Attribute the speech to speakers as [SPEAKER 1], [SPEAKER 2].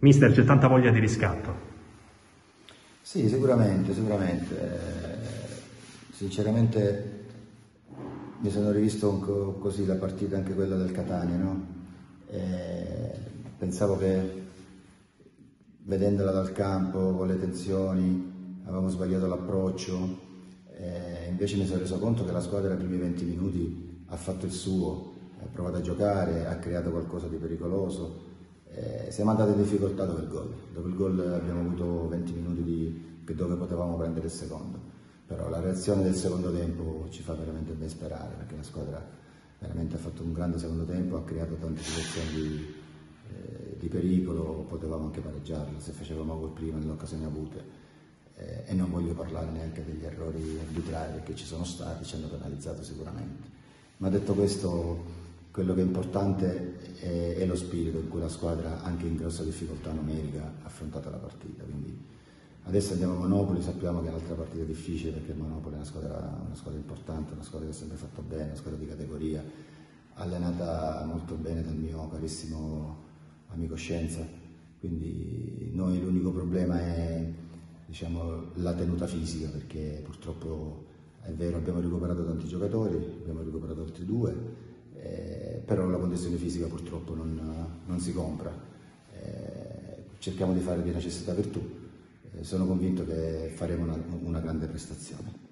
[SPEAKER 1] Mister, c'è tanta voglia di riscatto.
[SPEAKER 2] Sì, sicuramente, sicuramente. Sinceramente mi sono rivisto così la partita, anche quella del Catania, no? pensavo che vedendola dal campo con le tensioni avevamo sbagliato l'approccio, invece mi sono reso conto che la squadra nei primi 20 minuti ha fatto il suo, ha provato a giocare, ha creato qualcosa di pericoloso. Eh, siamo andati in difficoltà dopo il gol. Dopo il gol abbiamo avuto 20 minuti di, dove potevamo prendere il secondo. Però la reazione del secondo tempo ci fa veramente ben sperare perché la squadra veramente ha fatto un grande secondo tempo, ha creato tante situazioni di, eh, di pericolo, potevamo anche pareggiarla se facevamo gol prima nelle occasioni avute. Eh, e non voglio parlare neanche degli errori arbitrari perché ci sono stati, ci hanno penalizzato sicuramente. Ma detto questo, quello che è importante è, è, lo spirito in cui la squadra, anche in grossa difficoltà numerica, ha affrontato la partita. Quindi adesso andiamo a Monopoli, sappiamo che è un'altra partita difficile perché Monopoli è una squadra, una squadra importante, una squadra che ha sempre fatto bene, una squadra di categoria, allenata molto bene dal mio carissimo amico Scienza. Quindi noi l'unico problema è diciamo, la tenuta fisica perché purtroppo è vero abbiamo recuperato tanti giocatori, abbiamo recuperato altri due però la condizione fisica purtroppo non, non si compra. Eh, cerchiamo di fare di necessità virtù, eh, sono convinto che faremo una, una grande prestazione.